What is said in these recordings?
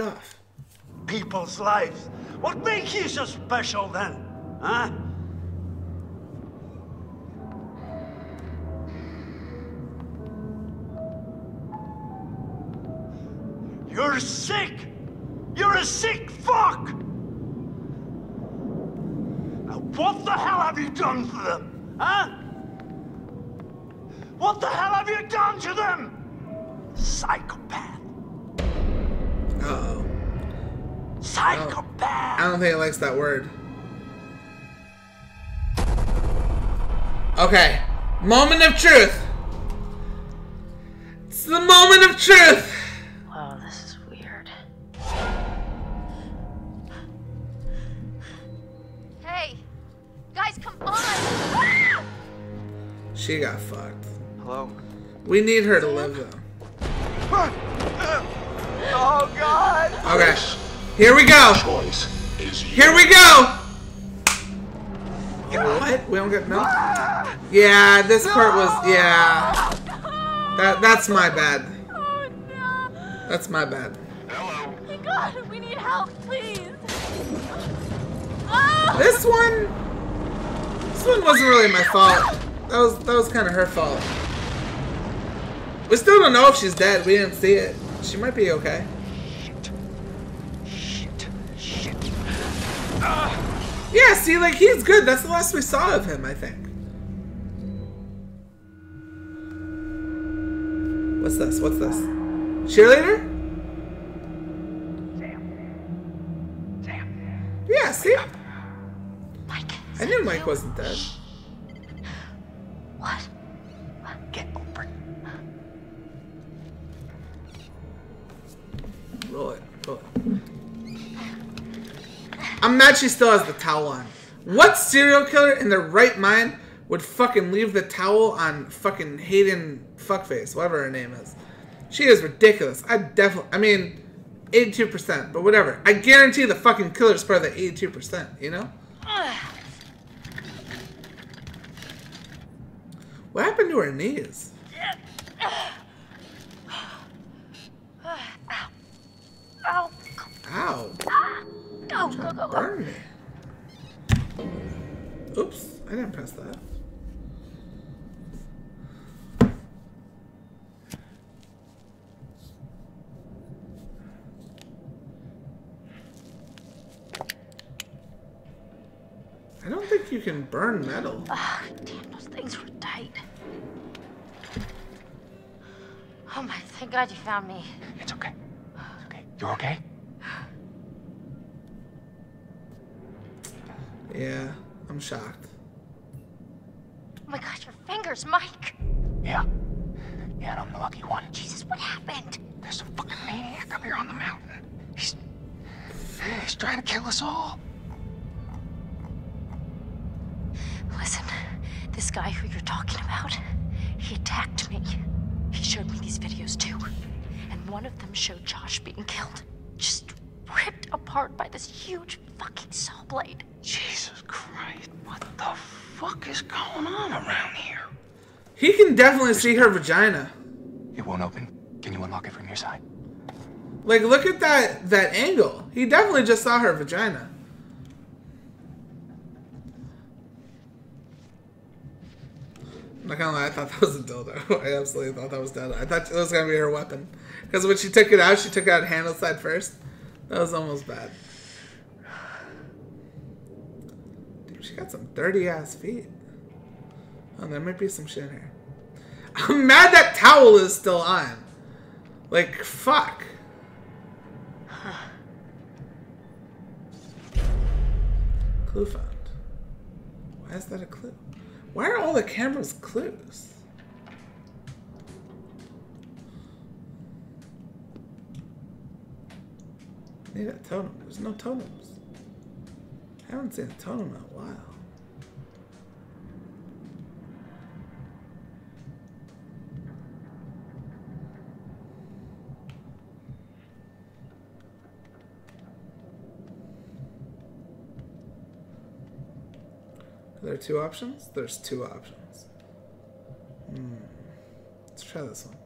Off. People's lives. What makes you so special then? Huh? You're sick! You're a sick fuck! Now what the hell have you done for them? Huh? What the hell have you done to them? Psychopath. Uh oh. Psychopath. Oh. I don't think it likes that word. Okay. Moment of truth. It's the moment of truth. Wow, this is weird. Hey, guys, come on! She got fucked. Hello? We need her to live though. Oh god! Okay. Here we go. Here we go. What? We don't get no. Yeah, this part was yeah. That that's my bad. Oh no! That's my bad. Oh my god, we need help, please! Oh! This one. This one wasn't really my fault. That was that was kind of her fault. We still don't know if she's dead. We didn't see it. She might be okay. Yeah, see, like he's good. That's the last we saw of him, I think. What's this? What's this? Cheerleader? Sam. Sam. Yeah, see? Mike. I knew Mike wasn't dead. I'm mad she still has the towel on. What serial killer in their right mind would fucking leave the towel on fucking Hayden Fuckface, whatever her name is? She is ridiculous. I definitely, I mean, 82%, but whatever. I guarantee the fucking killer's part of the 82%, you know? What happened to her knees? Ow. Ow. Go, go, go, go. Burn me. Oops, I didn't press that. I don't think you can burn metal. Ah, damn, those things were tight. Oh my, thank God you found me. It's okay. It's okay. You're okay? Yeah, I'm shocked. Oh my gosh, your fingers, Mike. Yeah. Yeah, and I'm the lucky one. Jesus, what happened? There's a fucking maniac up here on the mountain. He's. He's trying to kill us all. Listen, this guy who you're talking about, he attacked me. He showed me these videos too. And one of them showed Josh being killed. Just ripped apart by this huge fucking saw blade. Jesus Christ. What the fuck is going on around here? He can definitely see her vagina. It won't open. Can you unlock it from your side? Like, look at that that angle. He definitely just saw her vagina. I'm not gonna lie, I thought that was a dildo. I absolutely thought that was dead. I thought it was gonna be her weapon. Because when she took it out, she took out handle side first. That was almost bad. Dude, she got some dirty ass feet. Oh, there might be some shit here. I'm mad that towel is still on. Like, fuck. Clue found. Why is that a clue? Why are all the cameras clues? I Need a totem. There's no totems. I haven't seen a totem in a while. there two options? There's two options. Hmm. Let's try this one.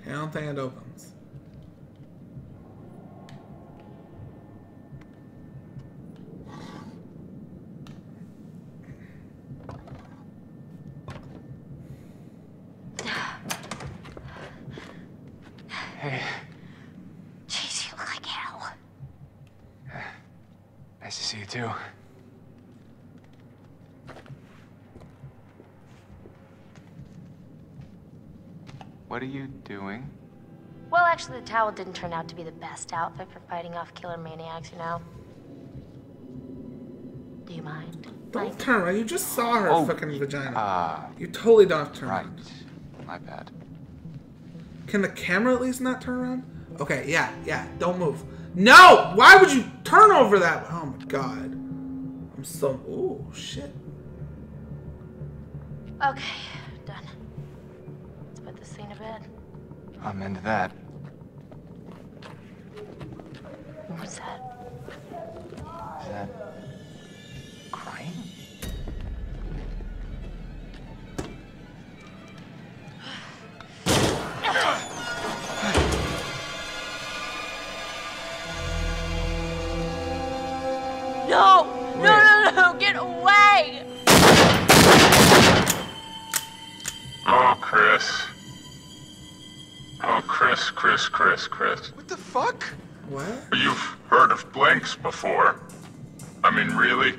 Okay, I don't think it. Towel didn't turn out to be the best outfit for fighting off killer maniacs, you know? Do you mind? Don't turn around. You just saw her Oh, fucking vagina. Ah, you totally don't have to turn right. around. My bad. Can the camera at least not turn around? Okay, yeah, yeah. Don't move. No! Why would you turn over that? Oh my god. I'm so. Ooh, shit. Okay, done. Let's put this thing to bed. I'm into that. What's that? Is that Crane? No! No, no, no! Get away! Oh, Chris. Oh, Chris, Chris, Chris, Chris. What the fuck? What? You've heard of blinks before. I mean, really?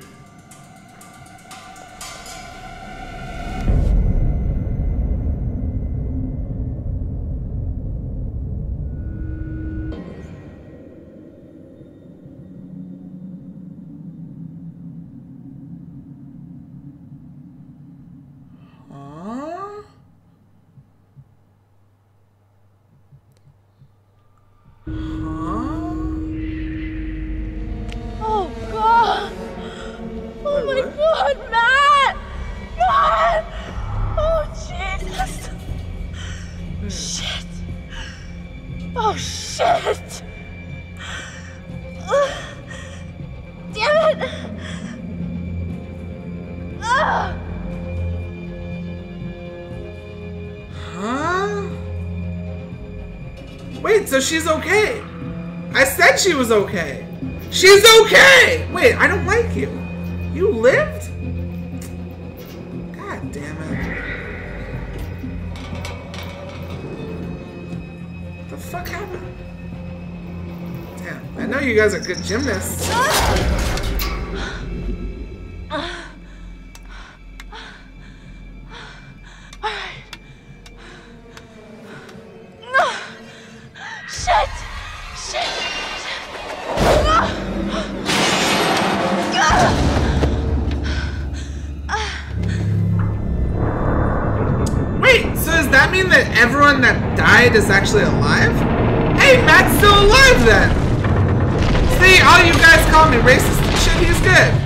She's okay. I said she was okay. She's okay! Wait, I don't like you. You lived? God damn it. What the fuck happened? Damn, I know you guys are good gymnasts. That everyone that died is actually alive? Hey, Matt's still alive then! See, all you guys call me racist and shit, he's good.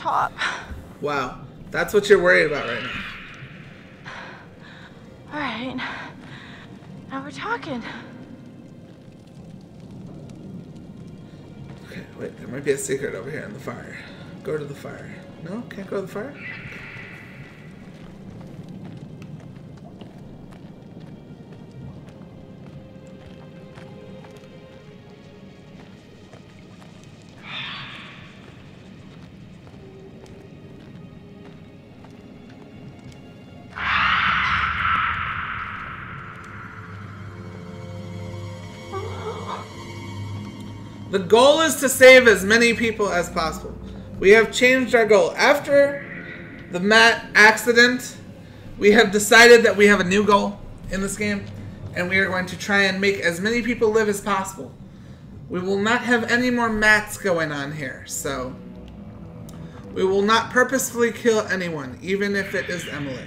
Top. Wow. That's what you're worried about right now. All right. Now we're talking. Okay, wait, there might be a secret over here in the fire. Go to the fire. No? Can't go to the fire? Goal is to save as many people as possible. We have changed our goal. After the Matt accident, we have decided that we have a new goal in this game, and we are going to try and make as many people live as possible. We will not have any more mats going on here, so We will not purposefully kill anyone, even if it is Emily.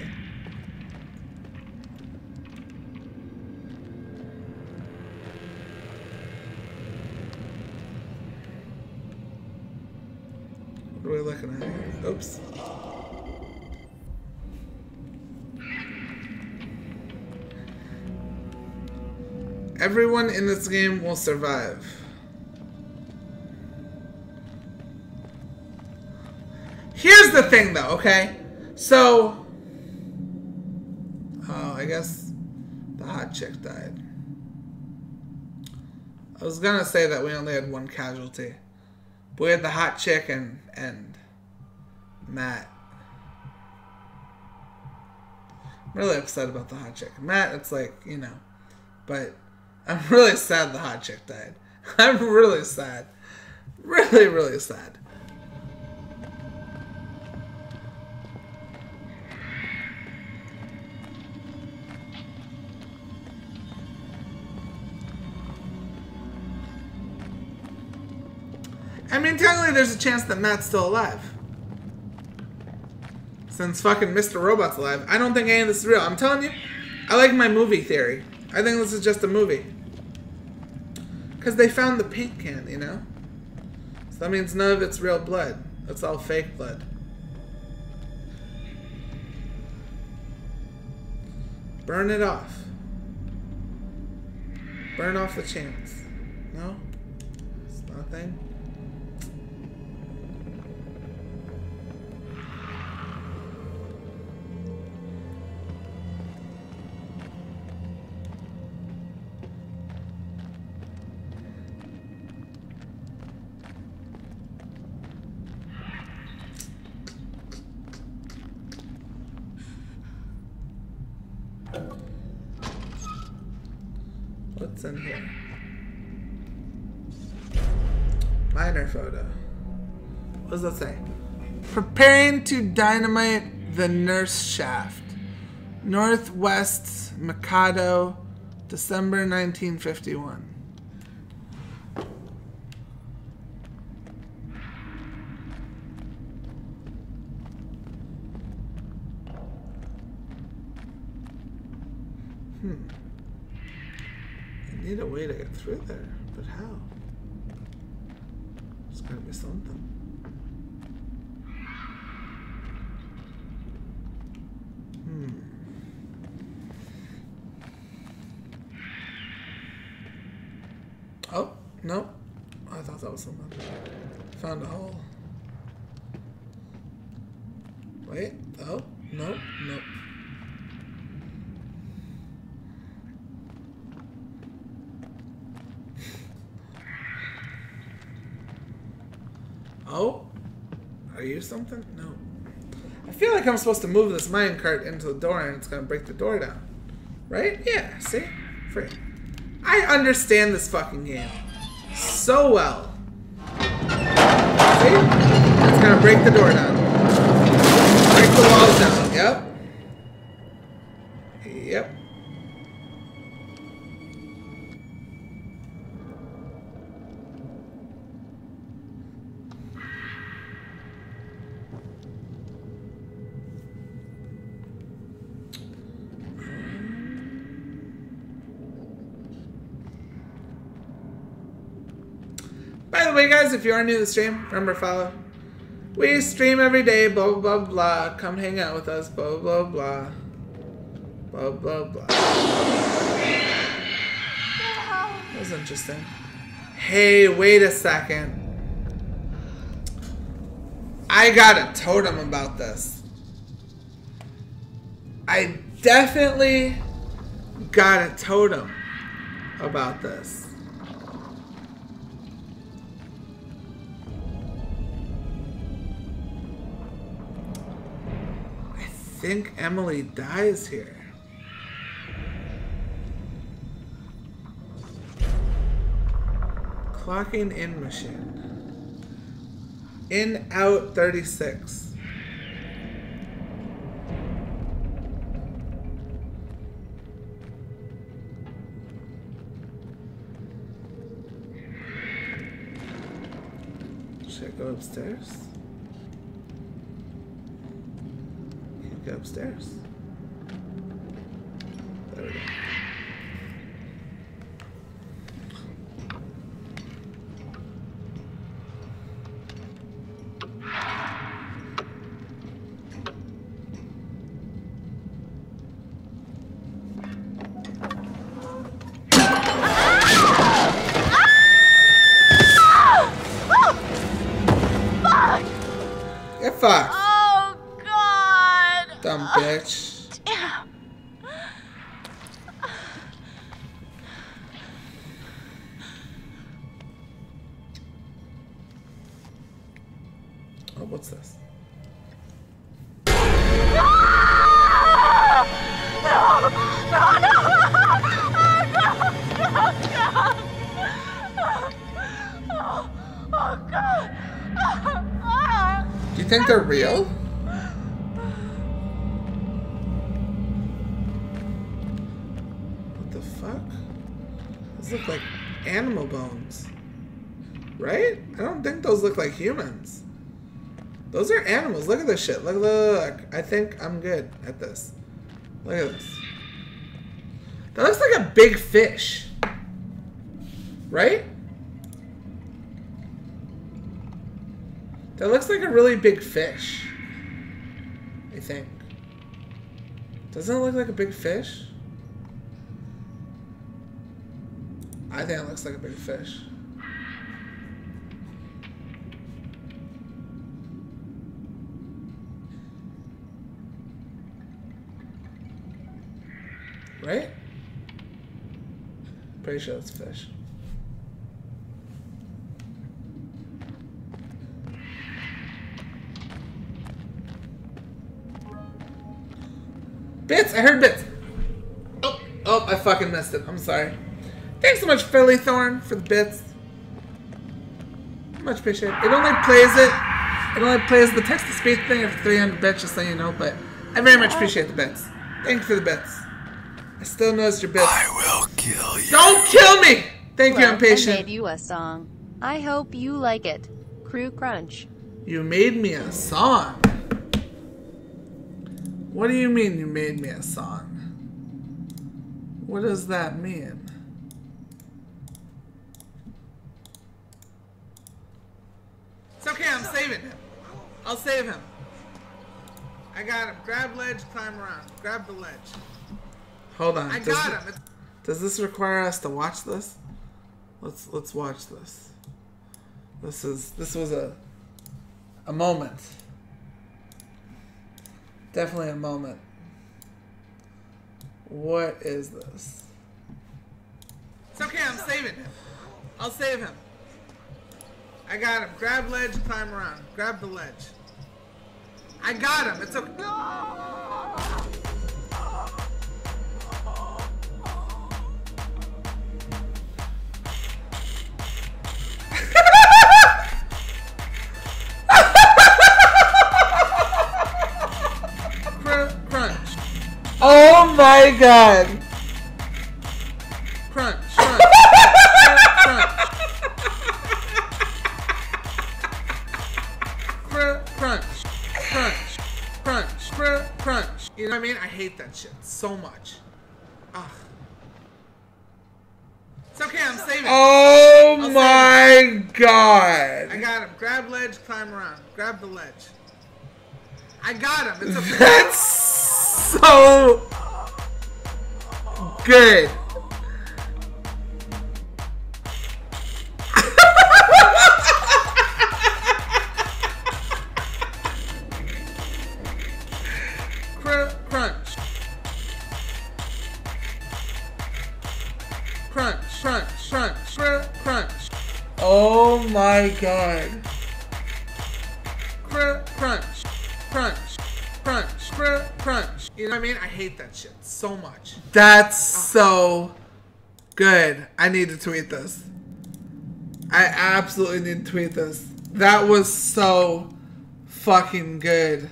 What are we looking at? Oops. Everyone in this game will survive. Here's the thing, though, okay? So. Oh, I guess the hot chick died. I was gonna say that we only had one casualty. We had the hot chick and, and Matt. I'm really upset about the hot chick. Matt, it's like, you know. But I'm really sad the hot chick died. I'm really sad. Really, really sad. I mean, technically, there's a chance that Matt's still alive. Since fucking Mr. Robot's alive. I don't think any of this is real. I'm telling you, I like my movie theory. I think this is just a movie. Because they found the paint can, you know? So that means none of it's real blood. It's all fake blood. Burn it off. Burn off the chance. No? It's nothing. Photo. What does that say? Preparing to dynamite the nurse shaft. Northwest Mikado, December 1951. Hmm. I need a way to get through there, but how? There's gotta be something. Hmm. Oh, no. Found a hole. Wait. Oh, no, no. Oh? Are you something? No. I feel like I'm supposed to move this mine cart into the door and it's gonna break the door down. Right? Yeah, see? Free. I understand this fucking game so well. Gonna break the door down. Break the walls down. Yep. Yep. By the way, guys, if you are new to the stream, remember to follow. We stream every day, blah, blah, blah. Come hang out with us, blah, blah, blah. Blah, blah, blah. That was interesting. Hey, wait a second. I got a totem about this. I definitely got a totem about this. Think Emily dies here. Clocking in machine. In out 36. Should I go upstairs? Get upstairs. Look at this shit. Look, look. I think I'm good at this. Look at this. That looks like a big fish. Right? That looks like a really big fish. I think. Doesn't it look like a big fish? I think it looks like a big fish. Right? Pretty sure it's fish. Bits! I heard bits! Oh, oh, I fucking missed it. I'm sorry. Thanks so much, Philly Thorn, for the bits. Much appreciated. It only plays it. It only plays the text to speech thing of 300 bits, just so you know, but I very much appreciate the bits. Thank you for the bits. I still noticed your bits. I. Don't kill me! Thank you, Well, I made you a song. I hope you like it. Crew Crunch. You made me a song. What do you mean you made me a song? What does that mean? It's okay, I'm saving him. I'll save him. I got him. Grab ledge, climb around. Grab the ledge. Hold on. I got him. It's- Does this require us to watch this? Let's let's watch this. This is this was a a moment. Definitely a moment. What is this? It's okay, I'm saving him. I'll save him. I got him. Grab ledge, climb around. Grab the ledge. I got him. It's okay. Cr- my god. Crunch. Crunch. crunch. Cr- crunch. Crunch. Crunch. Cr- crunch. You know what I mean? I hate that shit so much. Ugh. It's okay, I'm saving. Oh I'll save my god. I got him. Grab ledge, climb around. Grab the ledge. I got him. It's okay. That's so good. Crunch. Crunch, crunch, crunch, crunch. Oh my god. Cr- crunch, crunch, crunch, crunch. You know what I mean? I hate that shit so much. That's so good. I need to tweet this. I absolutely need to tweet this. That was so fucking good.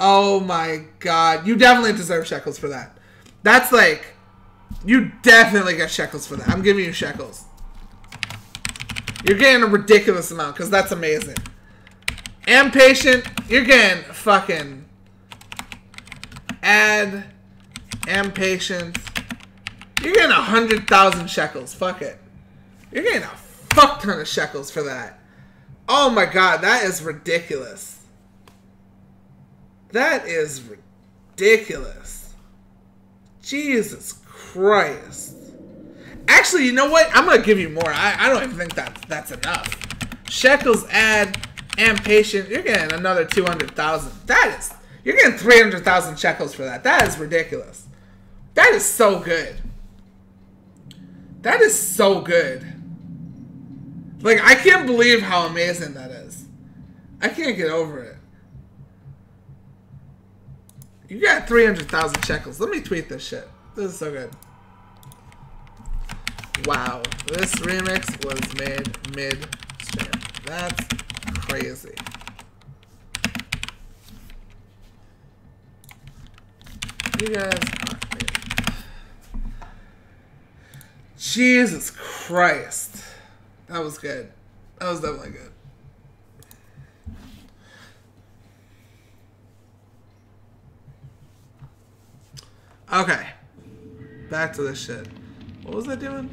Oh my god. You definitely deserve shekels for that. That's like you definitely get shekels for that. I'm giving you shekels. You're getting a ridiculous amount because that's amazing. And patient, you're getting fucking Add. Am patience. You're getting a hundred thousand shekels. Fuck it. You're getting a fuck ton of shekels for that. Oh my god, that is ridiculous. That is ridiculous. Jesus Christ. Actually, you know what? I'm gonna give you more. I, I don't even think that that's enough. Shekels add and patient. You're getting another two hundred thousand. That is. You're getting three hundred thousand shekels for that. That is ridiculous. That is so good. That is so good. Like I can't believe how amazing that is. I can't get over it. You got 300,000 shekels. Let me tweet this shit. This is so good. Wow. This remix was made mid-stream. That's crazy. You guys are Jesus Christ. That was good. That was definitely good. Okay. Back to this shit. What was I doing?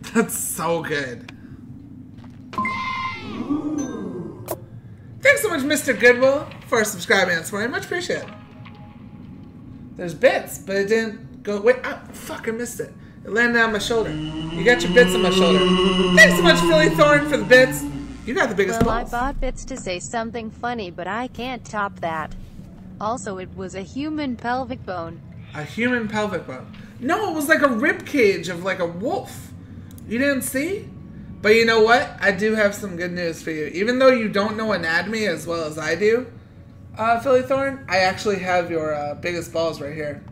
That's so good. Thanks so much, Mr. Goodwill, for subscribing this morning. Much appreciated. There's bits, but it didn't go. Wait, ah, fuck, I missed it. It landed on my shoulder. You got your bits on my shoulder. Thanks so much, Philly Thorn, for the bits. You got the biggest Well, I bought bits to say something funny, but I can't top that. Also, it was a human pelvic bone. A human pelvic bone. No, it was like a rib cage of like a wolf. You didn't see? But you know what? I do have some good news for you. Even though you don't know anatomy as well as I do, uh, Philly Thorn, I actually have your uh, biggest balls right here.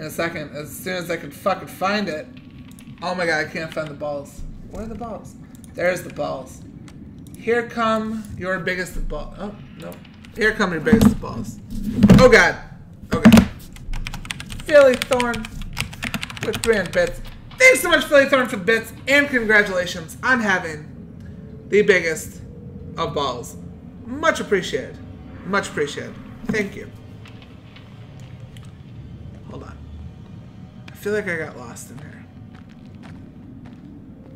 In a second, as soon as I can fucking find it. Oh my god, I can't find the balls. Where are the balls? There's the balls. Here come your biggest balls. Oh, no. Here come your biggest balls. Oh god. God. Philly Thorn with grand bits. Thanks so much, Philly Thorn, for the bits, and congratulations on having the biggest of balls. Much appreciated. Much appreciated. Thank you. Hold on. I feel like I got lost in here.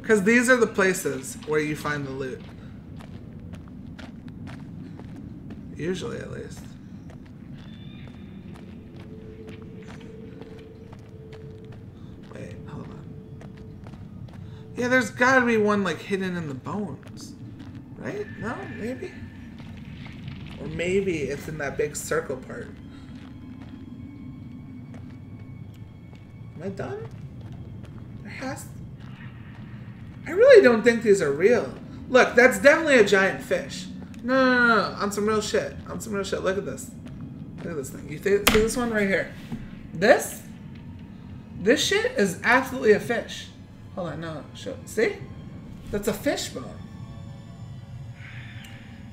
Because these are the places where you find the loot. Usually, at least. Wait, hold on. Yeah, there's gotta be one like hidden in the bones. Right? No? Maybe? Or maybe it's in that big circle part. I done? There has I really don't think these are real. Look, that's definitely a giant fish. No, no, no, no, on some real shit. On some real shit. Look at this. Look at this thing. You th- see this one right here? This? This shit is absolutely a fish. Hold on, no, show. See? That's a fish bone.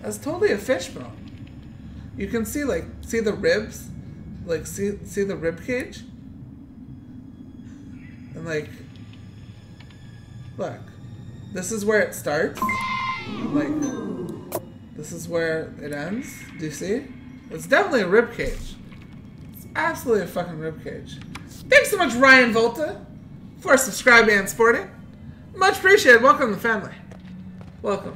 That's totally a fish bone. You can see like see the ribs, like see see the rib cage, and like look, this is where it starts. Like this is where it ends. Do you see? It's definitely a rib cage. It's absolutely a fucking rib cage. Thanks so much, Ryan Volta, for subscribing and supporting. Much appreciated. Welcome to the family. Welcome.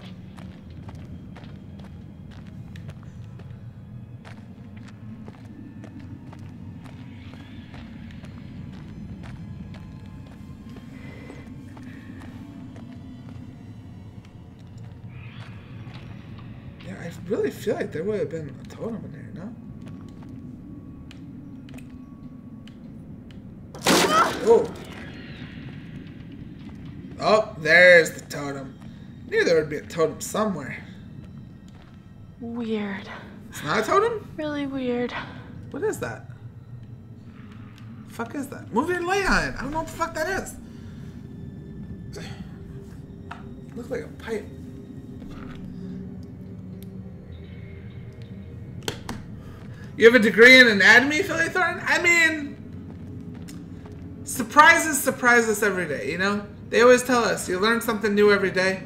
Feel like there would have been a totem in there, no? Oh. Oh, there's the totem. Knew there would be a totem somewhere. Weird. It's not a totem? Really weird. What is that? fuck is that? Move your light on it. I don't know what the fuck that is. Looks like a pipe. You have a degree in anatomy, Philly Thorn? I mean, surprises surprise us every day, you know? They always tell us you learn something new every day.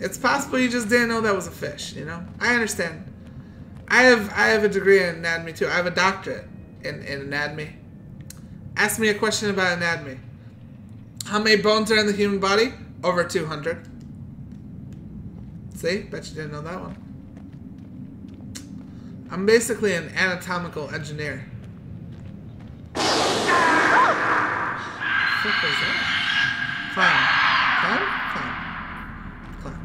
It's possible you just didn't know that was a fish, you know? I understand. I have I have a degree in anatomy too. I have a doctorate in, in anatomy. Ask me a question about anatomy. How many bones are in the human body? Over 200. See? Bet you didn't know that one. I'm basically an anatomical engineer. Fuck was that? Climb. Climb. Climb.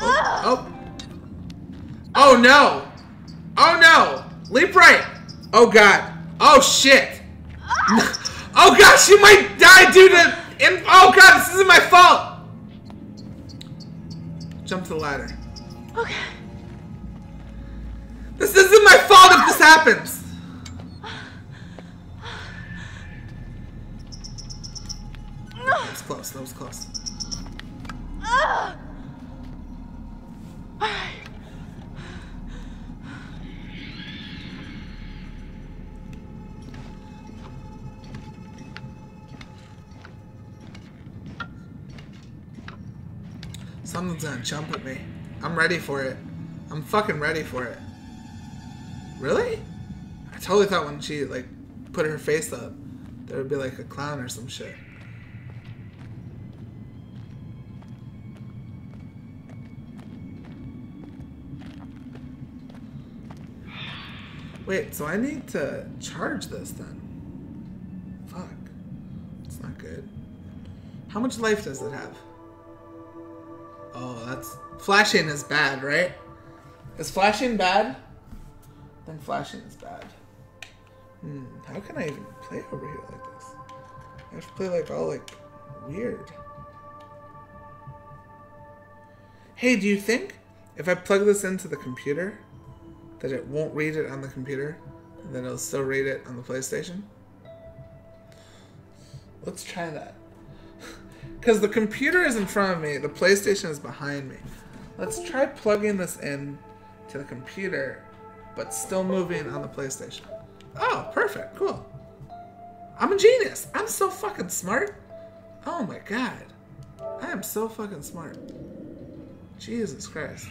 Oh. oh. Oh no! Oh no! Leap right! Oh god. Oh shit! oh gosh, you might die due to in oh god, this isn't my fault! Jump to the ladder. Okay. This isn't my fault if this happens! That was close, that was close. Something's gonna jump at me. I'm ready for it. I'm fucking ready for it. Really? I totally thought when she like put her face up, there would be like a clown or some shit. Wait, so I need to charge this then? Fuck. It's not good. How much life does it have? Oh, that's flashing is bad, right? Is flashing bad? Then flashing is bad. Hmm, how can I even play over here like this? I have to play like all like weird. Hey, do you think if I plug this into the computer that it won't read it on the computer and then it'll still read it on the PlayStation? Let's try that. Because the computer is in front of me, the PlayStation is behind me. Let's try plugging this in to the computer, but still moving on the PlayStation. Oh, perfect, cool. I'm a genius. I'm so fucking smart. Oh my god. I am so fucking smart. Jesus Christ.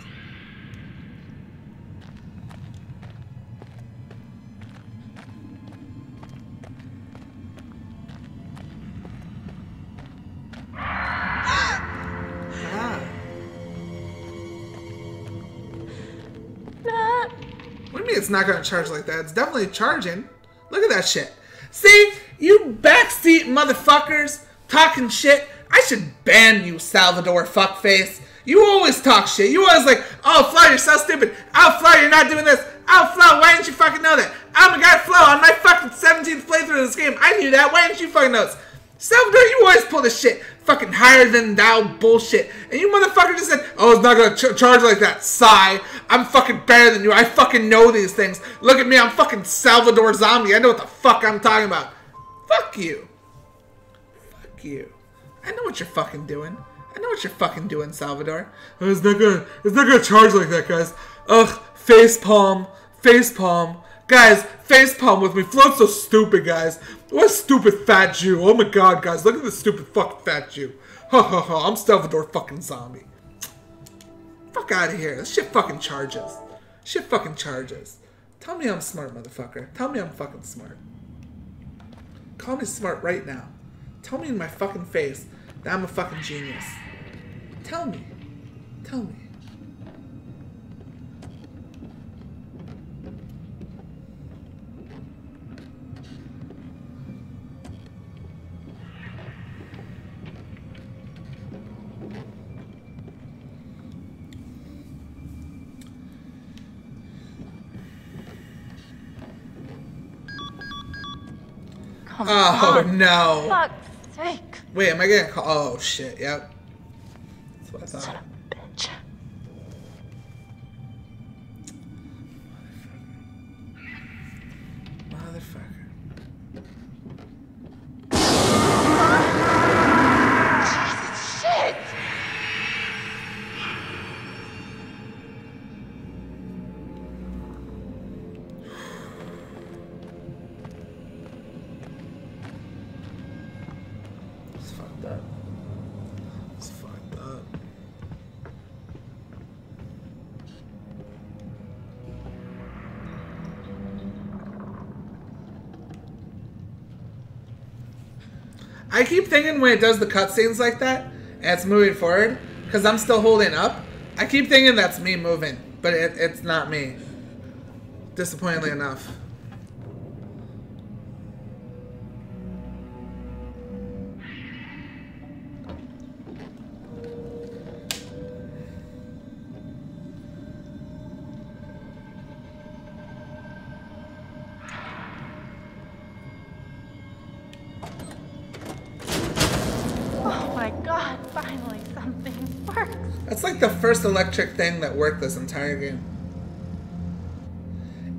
Not gonna charge like that? It's definitely charging. Look at that shit. See? You backseat motherfuckers talking shit. I should ban you, Salvador fuckface. You always talk shit. You always like, oh, Floe, you're so stupid. Oh, Floe, you're not doing this. Oh, Floe, why didn't you fucking know that? Oh my god, Floe, on my fucking 17th playthrough of this game, I knew that. Why didn't you fucking know this? Salvador, you always pull this shit. Fucking higher than thou bullshit. And you motherfucker just said, oh, it's not gonna ch- charge like that. Sigh. I'm fucking better than you. I fucking know these things. Look at me, I'm fucking Salvador Zombie. I know what the fuck I'm talking about. Fuck you. Fuck you. I know what you're fucking doing. I know what you're fucking doing, Salvador. Oh, it's not gonna, it's not gonna charge like that, guys. Ugh, face palm, face palm. Guys, face palm with me. Float's so stupid, guys. What a stupid fat Jew. Oh my god, guys, look at this stupid fucking fat Jew. Ha ha ha, I'm Salvador fucking zombie. Fuck out of here. This shit fucking charges. Shit fucking charges. Tell me I'm smart, motherfucker. Tell me I'm fucking smart. Call me smart right now. Tell me in my fucking face that I'm a fucking genius. Tell me. Tell me. Come Oh on. no. Fuck's sake. Wait, am I getting call? Oh shit, yep. That's what I thought. I keep thinking when it does the cutscenes like that and it's moving forward, because I'm still holding up, I keep thinking that's me moving, but it, it's not me. Disappointingly enough. My god, finally something works. That's like the first electric thing that worked this entire game.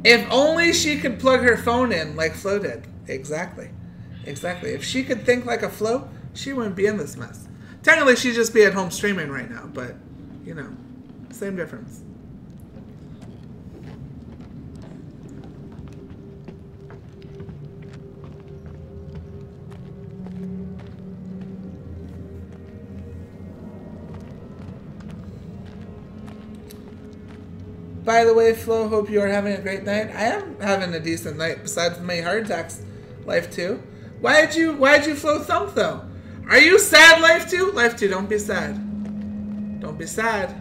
If only she could plug her phone in like Floe did. Exactly. Exactly. If she could think like a Floe, she wouldn't be in this mess. Technically, she'd just be at home streaming right now, but, you know, same difference. By the way, Floe, hope you are having a great night. I am having a decent night, besides my heart attacks life too. Why did you why did you Floe thump though? Are you sad, life two? Life two, don't be sad. Don't be sad.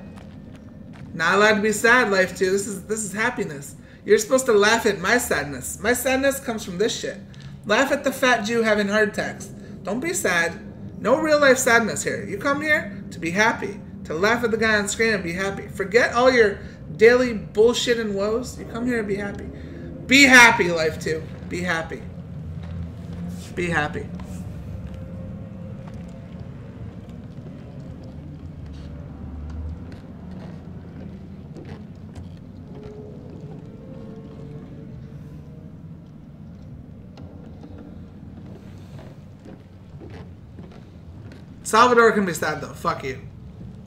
Not allowed to be sad, life two. This is this is happiness. You're supposed to laugh at my sadness. My sadness comes from this shit. Laugh at the fat Jew having heart attacks. Don't be sad. No real life sadness here. You come here to be happy, to laugh at the guy on screen and be happy. Forget all your daily bullshit and woes. You come here and be happy. Be happy, life too. Be happy. Be happy. Salvador can be sad though. Fuck you.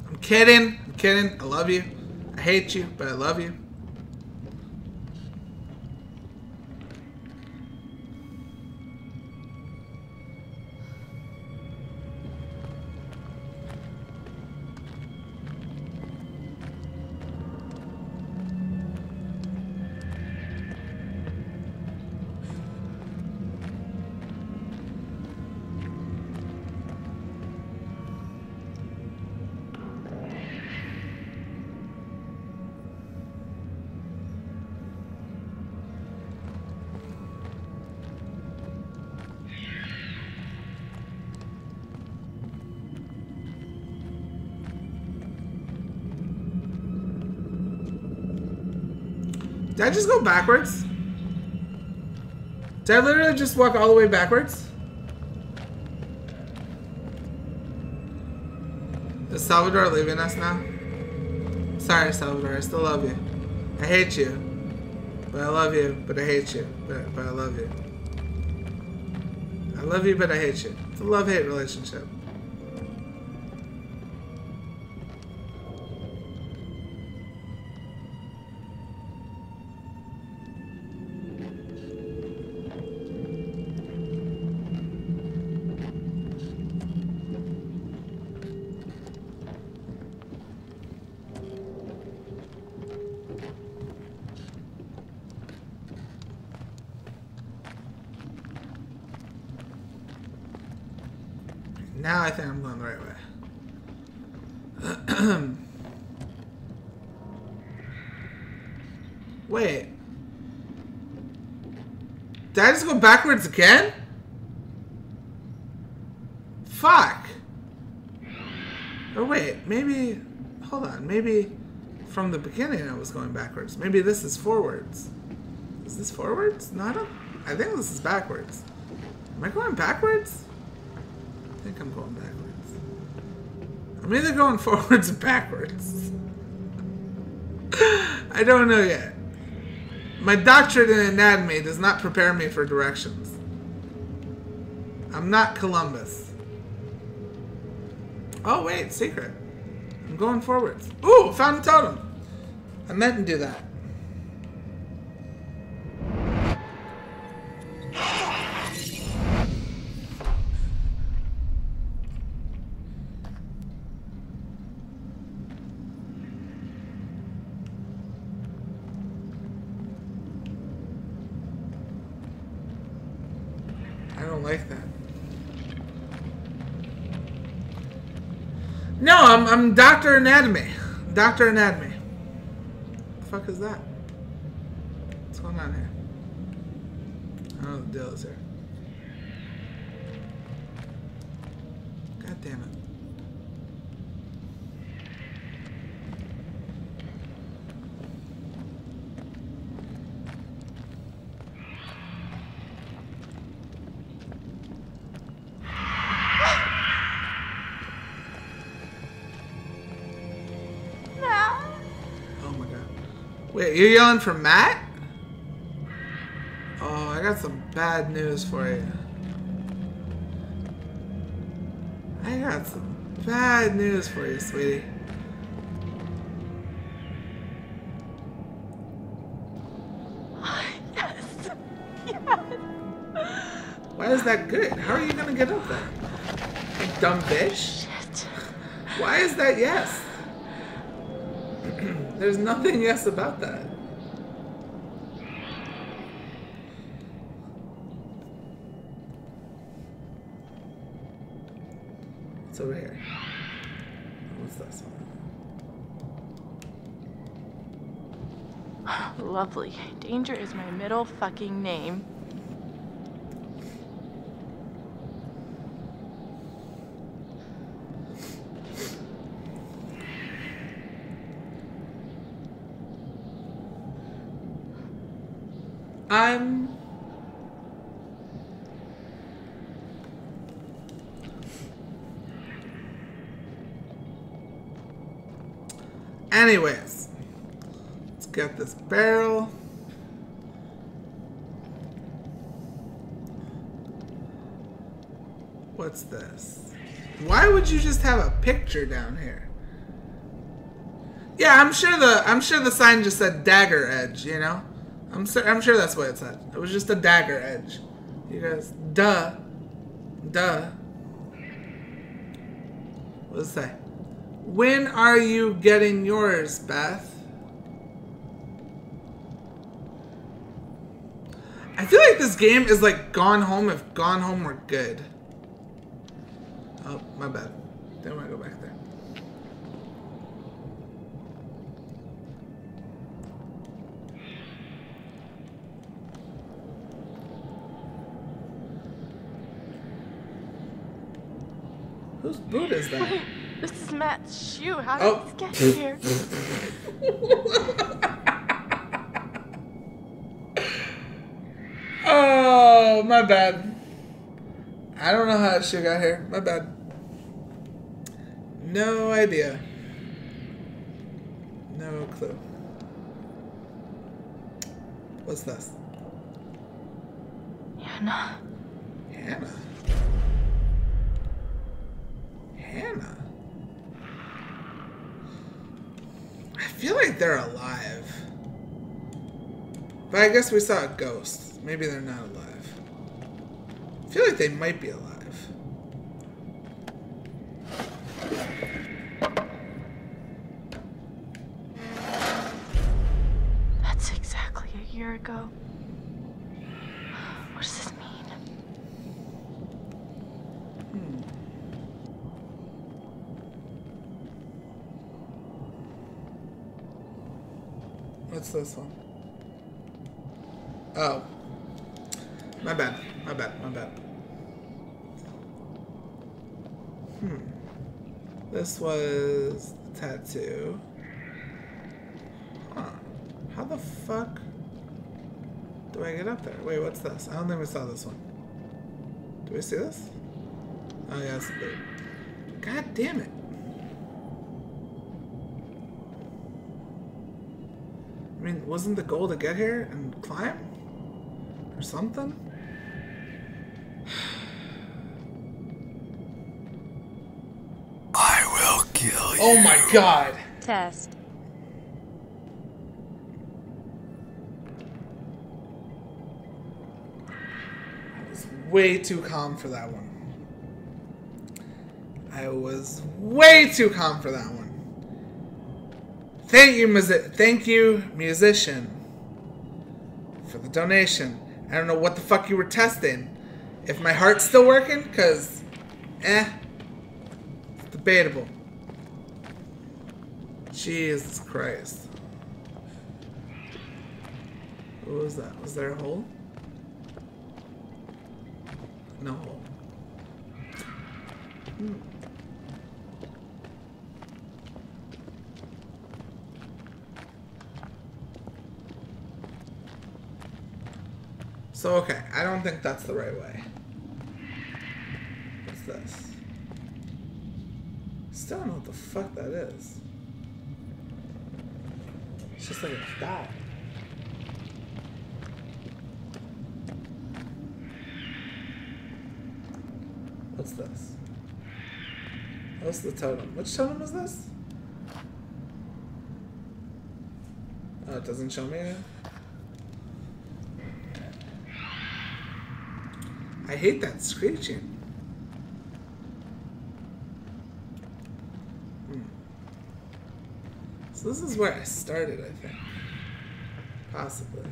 I'm kidding. I'm kidding. I love you. I hate you, but I love you. Did I just go backwards? Did I literally just walk all the way backwards? Is Salvador leaving us now? Sorry, Salvador. I still love you. I hate you. But I love you. But I hate you. But, but I love you. I love you, but I hate you. It's a love-hate relationship. Did I just go backwards again? Fuck. Or wait, maybe... Hold on, maybe from the beginning I was going backwards. Maybe this is forwards. Is this forwards? No, I don't... I think this is backwards. Am I going backwards? I think I'm going backwards. I'm either going forwards or backwards. I don't know yet. My doctorate in anatomy does not prepare me for directions. I'm not Columbus. Oh wait, secret. I'm going forwards. Ooh, found a totem. I meant to do that. No, I'm, Dr. Anatomy. Dr. Anatomy. The fuck is that? What's going on here? Oh, I don't know the deal is here. God damn it. You're yelling for Matt? Oh, I got some bad news for you. I got some bad news for you, sweetie. Yes. Why is that good? How are you gonna get up there? You dumb bitch. Shit. Why is that yes? There's nothing yes about that. It's over here. What's this one? Lovely. Danger is my middle fucking name. I'm. Anyways, let's get this barrel. What's this? Why would you just have a picture down here? Yeah, I'm sure the I'm sure the sign just said dagger edge, you know? I'm sur- I'm sure that's what it said. It was just a dagger edge. You guys, duh, duh. What does it say? When are you getting yours, Beth? I feel like this game is like Gone Home if Gone Home were good. Oh, my bad. Didn't want to go back there. Whose boot is that? This is Matt's shoe. How Oh. did this get here? Oh, my bad. I don't know how that shit got here. My bad. No idea. No clue. What's this? Hannah. Hannah. I feel like they're alive. But I guess we saw a ghost. Maybe they're not alive. I feel like they might be alive. That's exactly a year ago. What does this mean? What's this one? Oh. My bad. My bad. My bad. Hmm. This was the tattoo. Huh. How the fuck do I get up there? Wait, what's this? I don't think we saw this one. Do we see this? Oh, yeah, it's the boot. God damn it. I mean, wasn't the goal to get here and climb? Or something? I will kill you. Oh my god! Test. I was way too calm for that one. I was way too calm for that one. Thank you, music. Thank you, musician, for the donation. I don't know what the fuck you were testing. If my heart's still working, cause, eh, it's debatable. Jesus Christ. What was that? Was there a hole? No hole. Hmm. So, okay, I don't think that's the right way. What's this? Still don't know what the fuck that is. It's just like a dot. What's this? What's the totem? Which totem is this? Oh, it doesn't show me anything? I hate that screeching. Hmm. So this is where I started, I think. Possibly.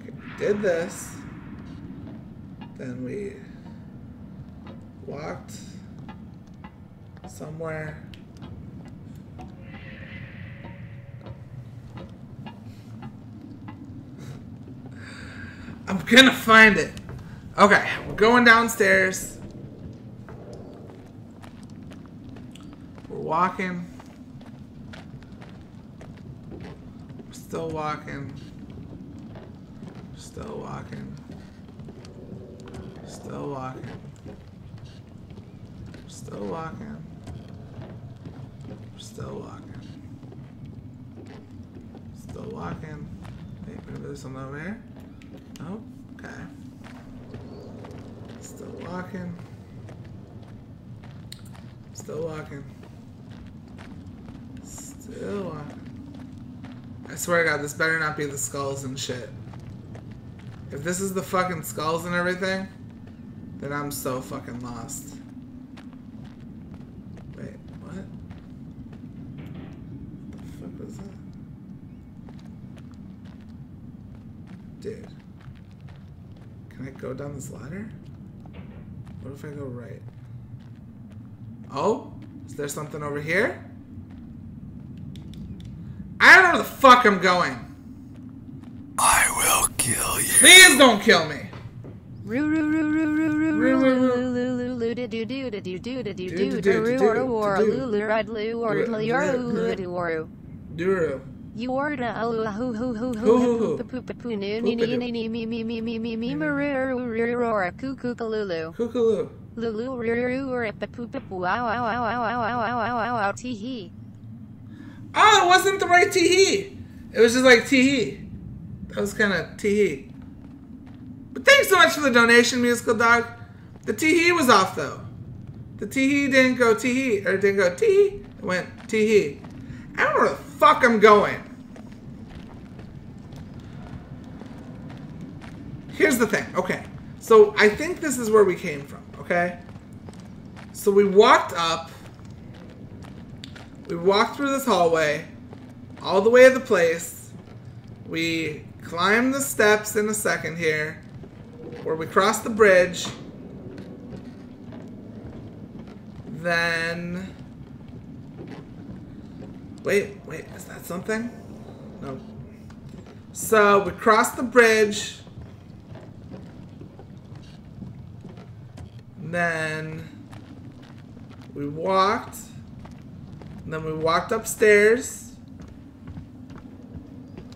Okay, we did this. Then we walked somewhere. I'm gonna find it. Okay, we're going downstairs. We're walking. We're still walking. Still walking. Still walking. Still walking. Still walking. Still walking. Wait, maybe there's something over here? Oh, okay. Still walking. Still walking. Still walking. I swear to God, this better not be the skulls and shit. If this is the fucking skulls and everything, then I'm so fucking lost. Dude. Can I go down this ladder? What if I go right? Oh? Is there something over here? I don't know where the fuck I'm going. I will kill you. Please don't kill me. Duru. Yorda hoo hoo hoo hoo hoo Lulu Oh, it wasn't the right teehee. It was just like teehee. That was kind of teehee. But thanks so much for the donation, Musical Dog. The teehee was off, though. The teehee didn't go teehee, or didn't go teehee. It went teehee. I don't know where the fuck I'm going. Here's the thing. Okay, so I think this is where we came from. Okay, so we walked up. We walked through this hallway, all the way to the place. We climbed the steps in a second here, where we crossed the bridge. Then. Wait, wait, is that something? No. So we crossed the bridge. Then we walked. And then we walked upstairs.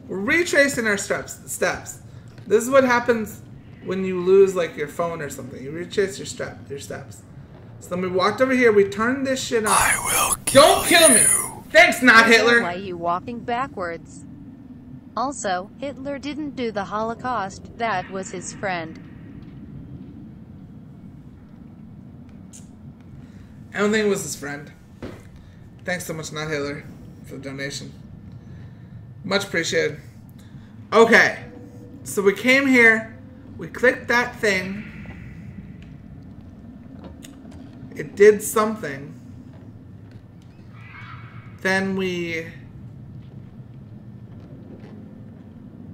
We're retracing our steps. Steps. This is what happens when you lose like your phone or something. You retrace your step, your steps. So then we walked over here. We turned this shit on. I will kill Don't kill me. Thanks, not Hitler. Why are you walking backwards? Also, Hitler didn't do the Holocaust, that was his friend. I don't think it was his friend. Thanks so much, not Hitler, for the donation. Much appreciated. Okay, so we came here, we clicked that thing, It did something. Then we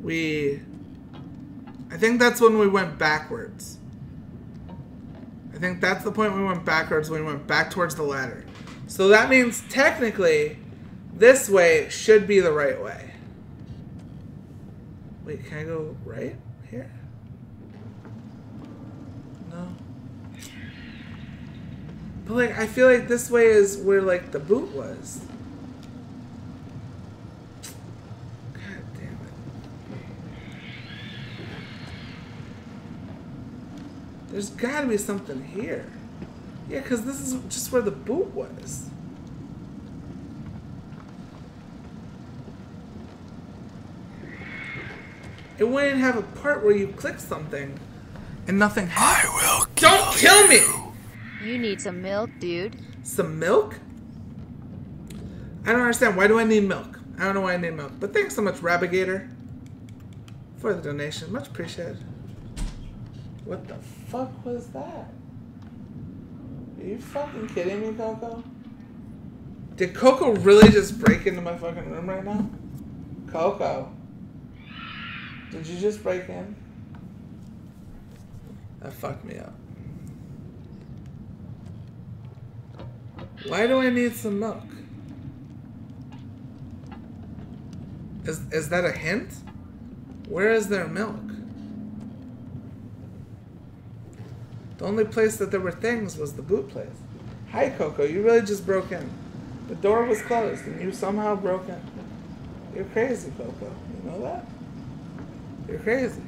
we I think that's when we went backwards. I think that's the point we went backwards when we went back towards the ladder. So that means technically this way should be the right way. Wait, can I go right here? No. But like I feel like this way is where like the boot was. God damn it. There's gotta be something here. Yeah, because this is just where the boot was. It wouldn't have a part where you click something and nothing happens. I will Don't kill me! You need some milk, dude. Some milk? I don't understand. Why do I need milk? I don't know why I need milk. But thanks so much, Rabigator, for the donation. Much appreciated. What the fuck was that? Are you fucking kidding me, Coco? Did Coco really just break into my fucking room right now? Coco. Did you just break in? That fucked me up. Why do I need some milk? Is is that a hint? Where is there milk? The only place that there were things was the boot place. Hi Coco, you really just broke in. The door was closed and you somehow broke in. You're crazy, Coco. You know that? You're crazy.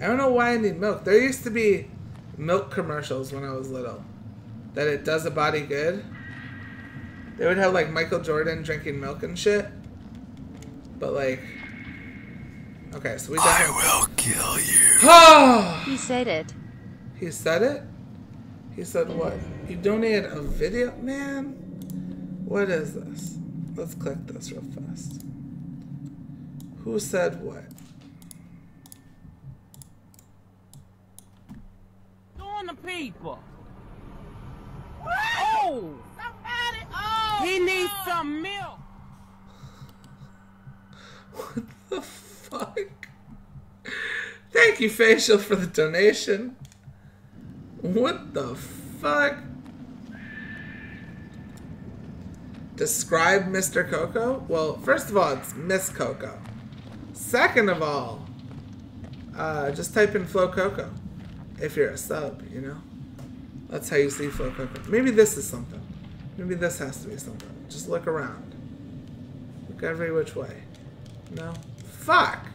I don't know why I need milk. There used to be milk commercials when I was little. That it does a body good. They would have like Michael Jordan drinking milk and shit. But like Okay, so we definitely I will kill you. Oh He said it. He said it? He said what? You donated a video? Man, what is this? Let's click this real fast. Who said what? on the people. Oh! Somebody, oh! He needs some milk. What the fuck? Thank you, Facial, for the donation. What the fuck? Describe Mr. Coco? Well, first of all, it's Miss Coco. Second of all, uh, just type in Floe Coco if you're a sub, you know? That's how you see Floe Coco. Maybe this is something. Maybe this has to be something. Just look around. Look every which way. No? Fuck!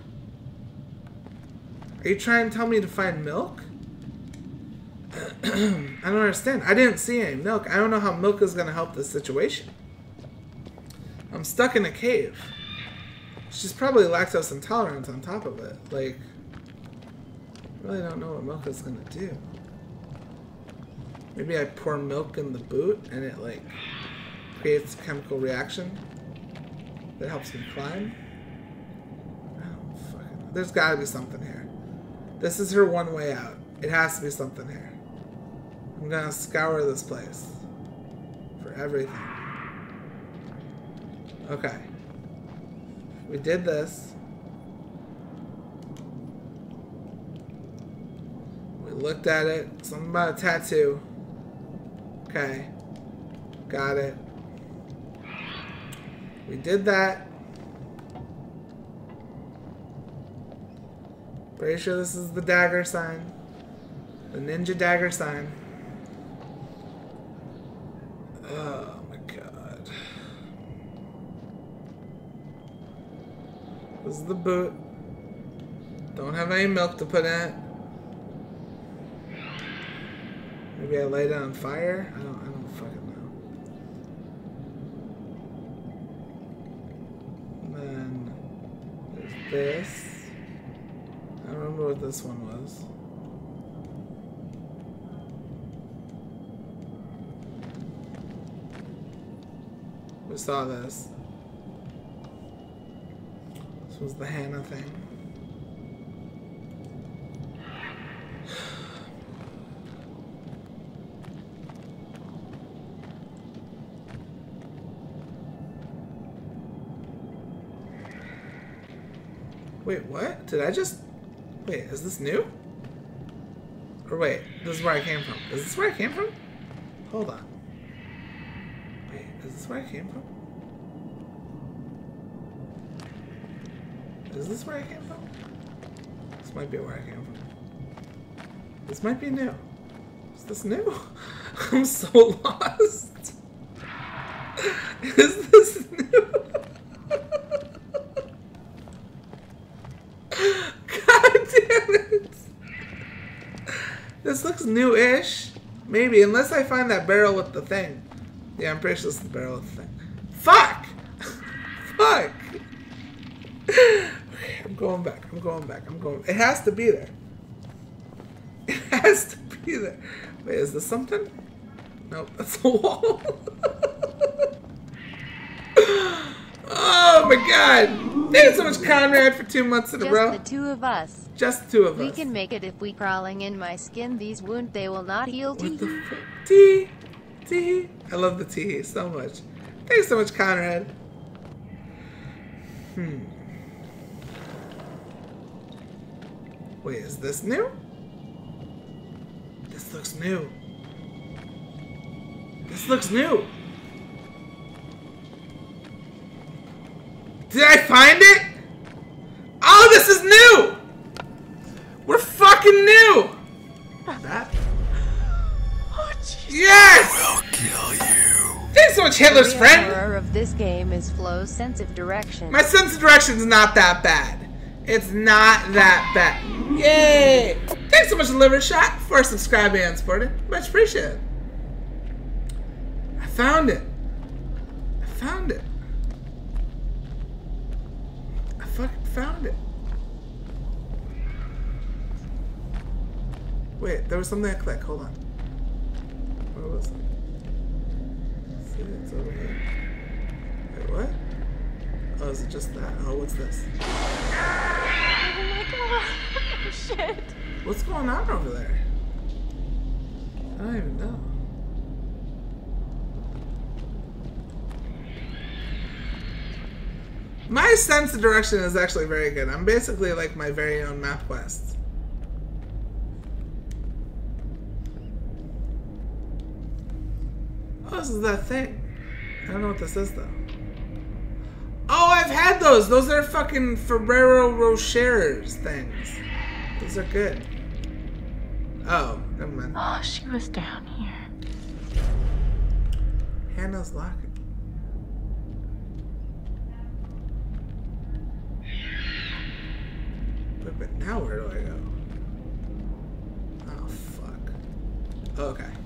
Are you trying to tell me to find milk? I don't understand. I didn't see any milk. I don't know how milk is going to help this situation. I'm stuck in a cave. She's probably lactose intolerant on top of it. Like, I really don't know what milk is going to do. Maybe I pour milk in the boot and it, like, creates a chemical reaction that helps me climb. I don't fucking know. There's got to be something here. This is her one way out. It has to be something here. I'm gonna scour this place for everything. Okay. We did this. We looked at it. Something about a tattoo. Okay. Got it. We did that. Pretty sure this is the dagger sign. The ninja dagger sign. Oh my god. This is the boot. Don't have any milk to put in it. Maybe I laid it on fire? I don't I don't fucking know. And then there's this what this one was. We saw this. This was the Hannah thing. Wait, what? Did I just Wait, is this new? Or wait, this is where I came from. Is this where I came from? Hold on. Wait, is this where I came from? Is this where I came from? This might be where I came from. This might be new. Is this new? I'm so lost. Is this new? God damn it. This looks new-ish. Maybe, unless I find that barrel with the thing. Yeah, I'm pretty sure is the barrel with the thing. Fuck! Fuck! Okay, I'm going back. I'm going back. I'm going. It has to be there. It has to be there. Wait, is this something? Nope, that's a wall. oh my god! Thank you so much, Conrad, for two months in a Just row. the two of us. Just two of We us. We can make it if we crawling in my skin. These wound they will not heal. What the? Tee. Tee. I love the tee so much. Thanks so much, Conrad. Hmm. Wait, is this new? This looks new. This looks new. Did I find it? Oh, this is new! We're fucking new! That? Oh, Yes! I'll kill you. Thanks so much, Hitler's The friend! horror of this game is Floe's sense of direction. My sense of direction is not that bad. It's not that bad. Yay! Thanks so much, Liver Shot, for subscribing and supporting. Much appreciated. I found it. I found it. I fucking found it. Wait, there was something I clicked. Hold on. Where was it? See, it's over here. Wait, what? Oh, is it just that? Oh, what's this? Oh my god. Shit. What's going on over there? I don't even know. My sense of direction is actually very good. I'm basically like my very own MapQuest. Oh, this is that thing. I don't know what this is though. Oh, I've had those. Those are fucking Ferrero Rochers things. Those are good. Oh, never mind. Oh, she was down here. Hannah's locket. But, but now where do I go? Oh, fuck. Okay.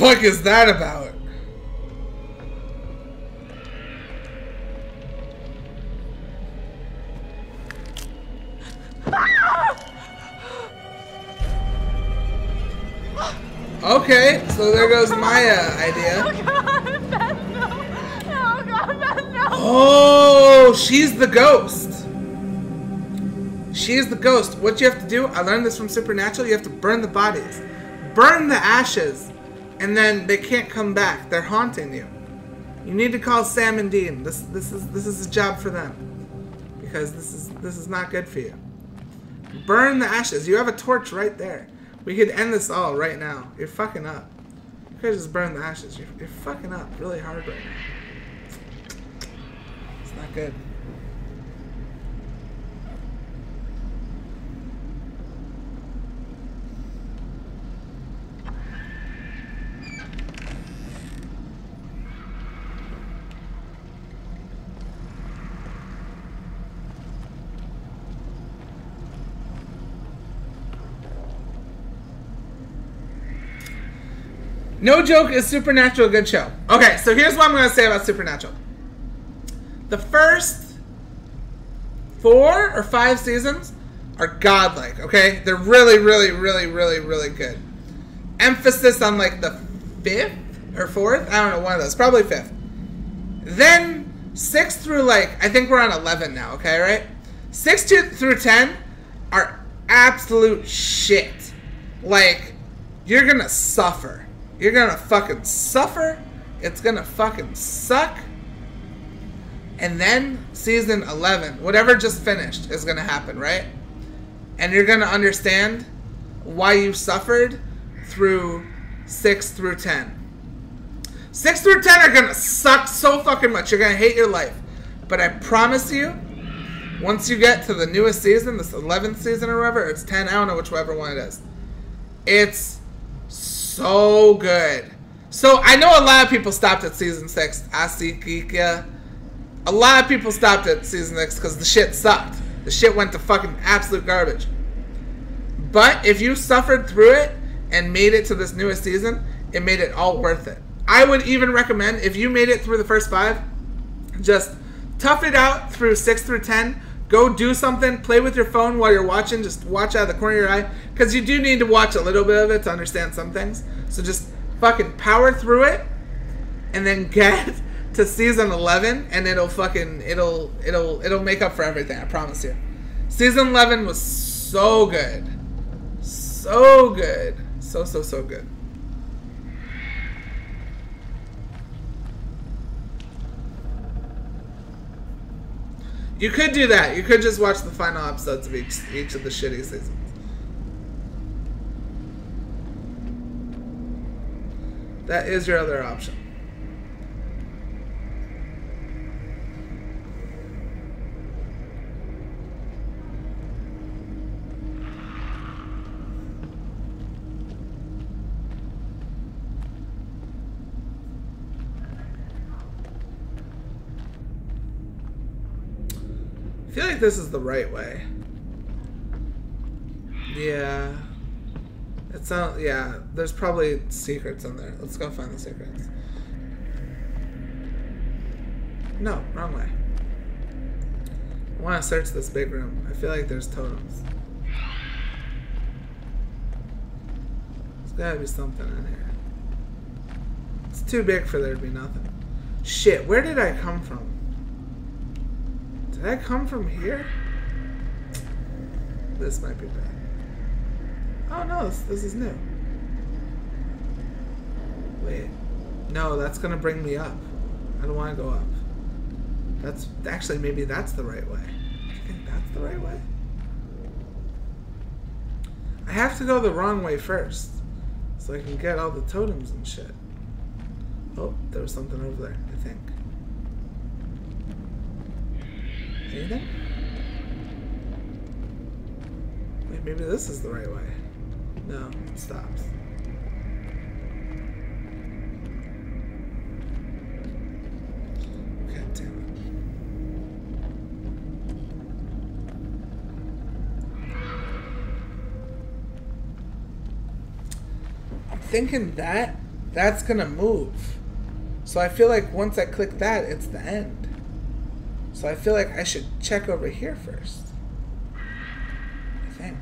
Fuck is that about? Okay, so there goes my uh, idea. Oh god, no. Oh god, no. Oh, she's the ghost. She is the ghost. What you have to do, I learned this from Supernatural, you have to burn the bodies. Burn the ashes, and then they can't come back. They're haunting you. You need to call Sam and Dean. This this is this is a job for them. Because this is this is not good for you. Burn the ashes. You have a torch right there. We could end this all right now. You're fucking up. You could just burn the ashes. You're, you're fucking up really hard right now. It's not good. No joke is Supernatural a good show. Okay, so here's what I'm going to say about Supernatural. The first four or five seasons are godlike, okay? They're really, really, really, really, really good. emphasis on like the fifth or fourth. I don't know, one of those. Probably fifth. Then six through like I think we're on eleven now. Okay, right? Six to, through ten are absolute shit. Like you're gonna suffer. You're gonna fucking suffer. It's gonna fucking suck. And then season 11, whatever just finished, is gonna happen, right? And you're gonna understand why you suffered through 6 through 10. 6 through 10 are gonna suck so fucking much. You're gonna hate your life. But I promise you, once you get to the newest season, this 11th season or whatever, it's 10, I don't know whichever one it is. It's so good. So I know a lot of people stopped at season 6. Asikikia. A lot of people stopped at season 6 because the shit sucked. The shit went to fucking absolute garbage. But if you suffered through it and made it to this newest season, it made it all worth it. I would even recommend if you made it through the first five, just tough it out through six through ten. Go do something. Play with your phone while you're watching. Just watch out of the corner of your eye because you do need to watch a little bit of it to understand some things. So just fucking power through it, and then get to season eleven, and it'll fucking it'll it'll it'll make up for everything. I promise you. Season eleven was so good, so good, so so so good. You could do that. You could just watch the final episodes of each each of the shitty seasons. That is your other option. This is the right way. Yeah. It's not, yeah, there's probably secrets in there. Let's go find the secrets. No, wrong way. I want to search this big room. I feel like there's totems. There's gotta be something in here. It's too big for there to be nothing. Shit, where did I come from? Did I come from here? This might be bad. Oh no, this, this is new. Wait. No, that's gonna bring me up. I don't want to go up. That's actually maybe that's the right way. You think that's the right way? I have to go the wrong way first, so I can get all the totems and shit. Oh, there was something over there. I think. Anything? Wait, maybe this is the right way. No, it stops. God damn it. I'm thinking that that's gonna move. So I feel like once I click that, it's the end. So I feel like I should check over here first. I think.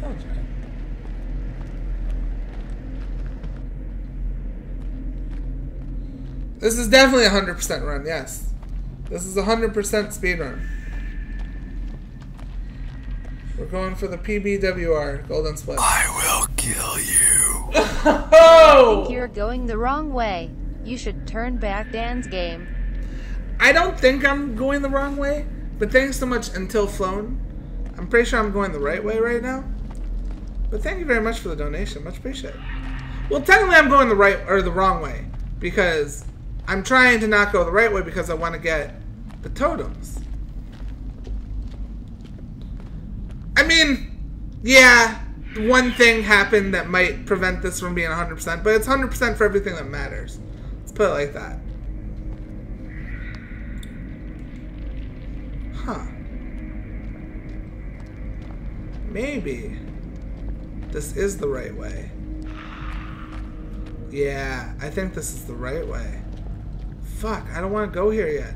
Sounds right. This is definitely a 100% run, yes. This is a 100% speed run. We're going for the PBWR Golden Split. I will kill you. I oh! think you're going the wrong way. You should turn back Dan's game. I don't think I'm going the wrong way, but thanks so much until flown. I'm pretty sure I'm going the right way right now. But thank you very much for the donation. Much appreciated. Well, technically I'm going the right or the wrong way because I'm trying to not go the right way because I want to get the totems. I mean, yeah, one thing happened that might prevent this from being 100%, but it's 100% for everything that matters. Put it like that. Huh. Maybe this is the right way. Yeah, I think this is the right way. Fuck, I don't want to go here yet.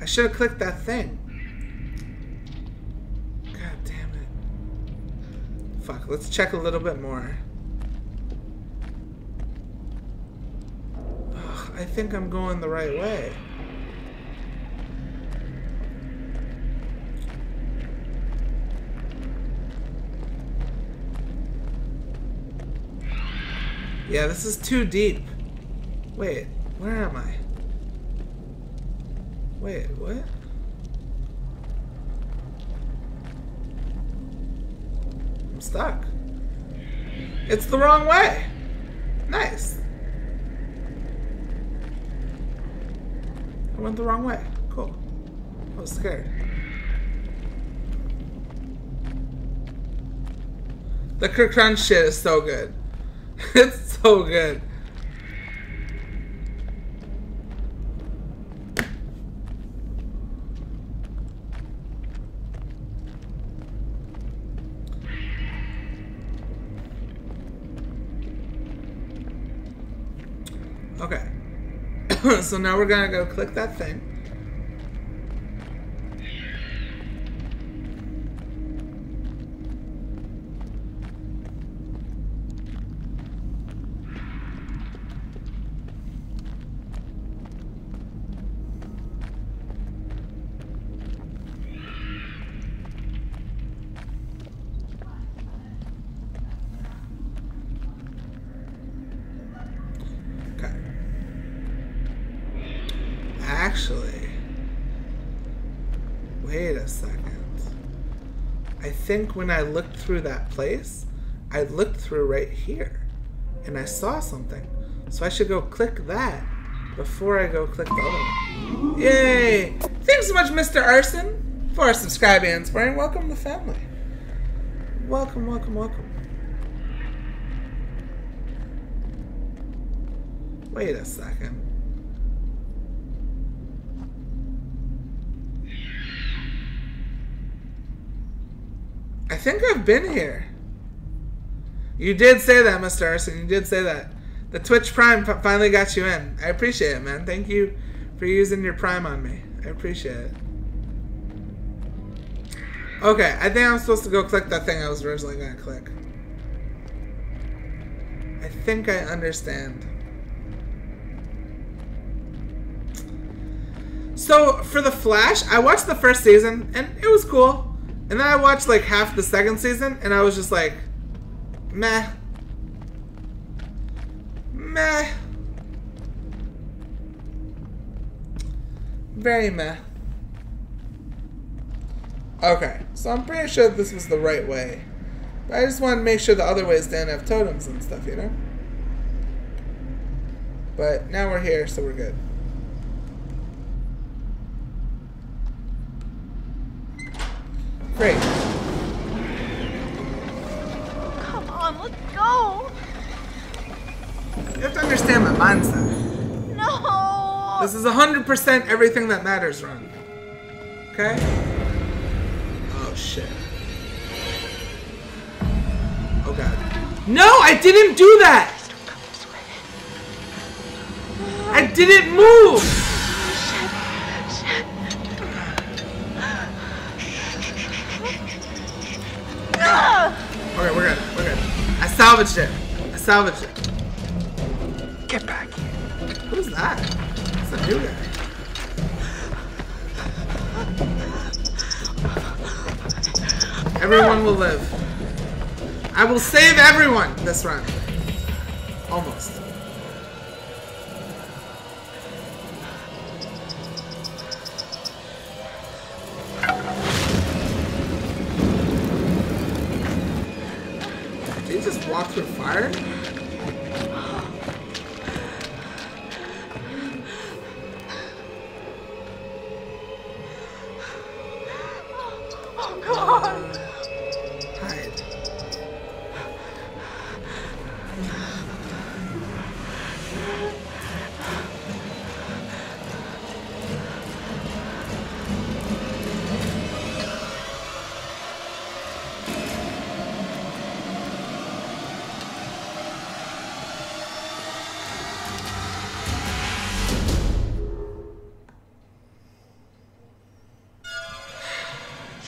I should have clicked that thing. God damn it. Fuck, let's check a little bit more. Ugh, I think I'm going the right way. Yeah, this is too deep. Wait, where am I? Wait, what? I'm stuck. It's the wrong way. Nice. Went the wrong way. Cool. I was scared. The crunch shit is so good. it's so good. Okay. so now we're gonna go click that thing. Think when I looked through that place, I looked through right here and I saw something. So I should go click that before I go click the other one. Yay! Thanks so much, Mr. Arson, for subscribing and supporting. Welcome to the family. Welcome, welcome, welcome. Wait a second. Think I've been here. You did say that, Mr. Arson. You did say that. The Twitch Prime finally got you in. I appreciate it, man. Thank you for using your Prime on me. I appreciate it. Okay, I think I'm supposed to go click that thing I was originally going to click. I think I understand. So for the Flash, I watched the first season and it was cool, and then I watched like half the second season and I was just like, meh, meh, very meh. Okay, so I'm pretty sure this was the right way, but I just wanted to make sure the other ways didn't have totems and stuff, you know. But now we're here, so we're good. Great. Come on, let's go. You have to understand my mindset. No. This is 100% everything that matters, Ron. Okay? Oh, shit. Oh, God. No, I didn't do that! I didn't move! Salvaged it. I salvaged it. Get back here. Who's that? It's a new guy. Everyone will live. I will save everyone this run. Almost. Did